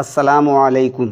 असलकुम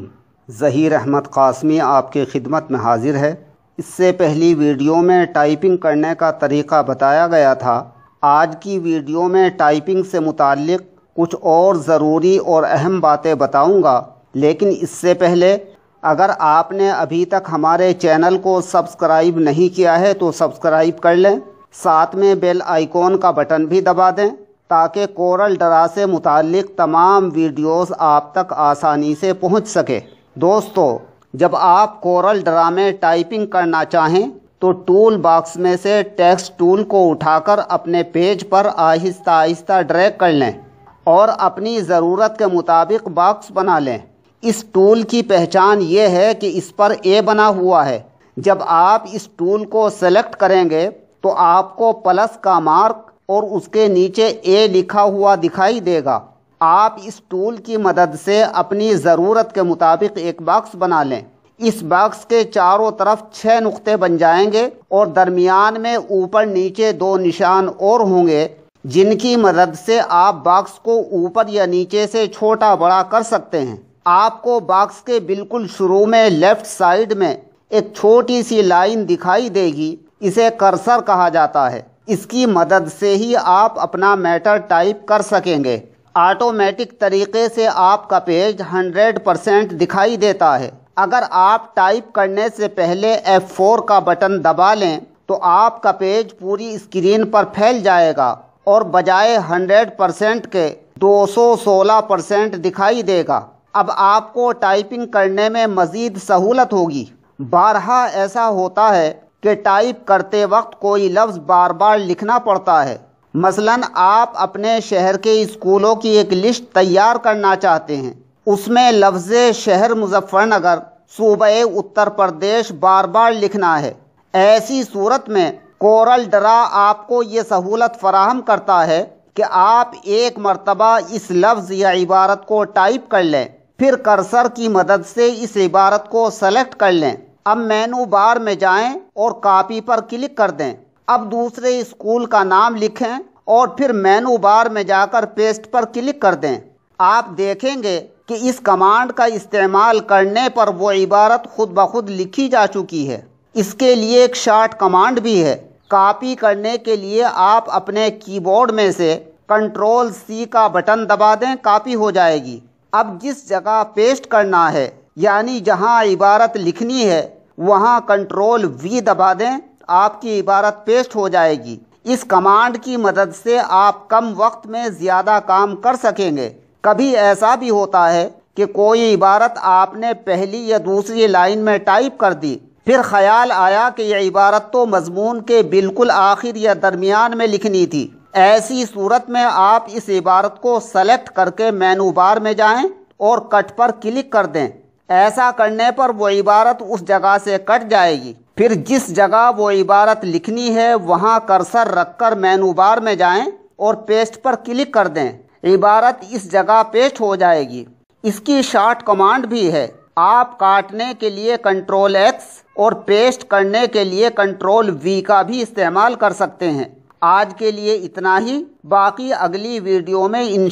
ज़हीर अहमद कासमी आपकी खिदमत में हाजिर है। इससे पहली वीडियो में टाइपिंग करने का तरीक़ा बताया गया था। आज की वीडियो में टाइपिंग से मुतक़ कुछ और ज़रूरी और अहम बातें बताऊँगा। लेकिन इससे पहले, अगर आपने अभी तक हमारे चैनल को सब्सक्राइब नहीं किया है तो सब्सक्राइब कर लें। साथ में बेल आइकॉन का बटन भी दबा दें। ताकि कोरल ड्रा से मुतक़ तमाम वीडियोस आप तक आसानी से पहुँच सके। दोस्तों, जब आप कोरल ड्रा में टाइपिंग करना चाहें तो टूल बॉक्स में से टेक्स्ट टूल को उठाकर अपने पेज पर आहिस्ता आहिस्ता ड्रैग कर लें और अपनी ज़रूरत के मुताबिक बॉक्स बना लें। इस टूल की पहचान ये है कि इस पर ए बना हुआ है। जब आप इस टूल को सेलेक्ट करेंगे तो आपको प्लस का मार्क और उसके नीचे ए लिखा हुआ दिखाई देगा। आप इस टूल की मदद से अपनी ज़रूरत के मुताबिक एक बॉक्स बना लें। इस बॉक्स के चारों तरफ़ छह नुक्ते बन जाएँगे और दरमियान में ऊपर नीचे दो निशान और होंगे, जिनकी मदद से आप बॉक्स को ऊपर या नीचे से छोटा बड़ा कर सकते हैं। आपको बॉक्स के बिल्कुल शुरू में लेफ़्ट साइड में एक छोटी सी लाइन दिखाई देगी, इसे कर्सर कहा जाता है। इसकी मदद से ही आप अपना मैटर टाइप कर सकेंगे। ऑटोमेटिक तरीके से आपका पेज 100 परसेंट दिखाई देता है। अगर आप टाइप करने से पहले F4 का बटन दबा लें तो आपका पेज पूरी स्क्रीन पर फैल जाएगा और बजाय 100 परसेंट के 216 परसेंट दिखाई देगा। अब आपको टाइपिंग करने में मज़ीद सहूलत होगी। बारहा ऐसा होता है कि टाइप करते वक्त कोई लफ्ज़ बार बार लिखना पड़ता है। मसलन, आप अपने शहर के स्कूलों की एक लिस्ट तैयार करना चाहते हैं। उसमें लफ्ज़ शहर मुजफ्फरनगर सूबे उत्तर प्रदेश बार बार लिखना है। ऐसी सूरत में कोरल ड्रा आपको ये सहूलत फराहम करता है कि आप एक मरतबा इस लफ्ज़ या इबारत को टाइप कर लें, फिर कर्सर की मदद से इस इबारत को सेलेक्ट कर लें। अब मेनू बार में जाएँ और कॉपी पर क्लिक कर दें। अब दूसरे स्कूल का नाम लिखें और फिर मेनू बार में जाकर पेस्ट पर क्लिक कर दें। आप देखेंगे कि इस कमांड का इस्तेमाल करने पर वो इबारत खुद ब खुद लिखी जा चुकी है। इसके लिए एक शार्ट कमांड भी है। कॉपी करने के लिए आप अपने कीबोर्ड में से कंट्रोल सी का बटन दबा दें, कॉपी हो जाएगी। अब जिस जगह पेस्ट करना है यानी जहाँ इबारत लिखनी है, वहाँ कंट्रोल वी दबा दें, आपकी इबारत पेस्ट हो जाएगी। इस कमांड की मदद से आप कम वक्त में ज़्यादा काम कर सकेंगे। कभी ऐसा भी होता है कि कोई इबारत आपने पहली या दूसरी लाइन में टाइप कर दी, फिर ख्याल आया कि यह इबारत तो मजमून के बिल्कुल आखिर या दरमियान में लिखनी थी। ऐसी सूरत में आप इस इबारत को सेलेक्ट करके मेनू बार में जाएँ और कट पर क्लिक कर दें। ऐसा करने पर वो इबारत उस जगह से कट जाएगी। फिर जिस जगह वो इबारत लिखनी है, वहाँ कर्सर रखकर मेनू बार में जाएँ और पेस्ट पर क्लिक कर दें। इबारत इस जगह पेस्ट हो जाएगी। इसकी शॉर्ट कमांड भी है। आप काटने के लिए कंट्रोल एक्स और पेस्ट करने के लिए कंट्रोल वी का भी इस्तेमाल कर सकते हैं। आज के लिए इतना ही। बाकी अगली वीडियो में इन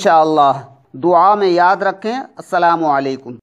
दुआ में याद रखें। असलकुम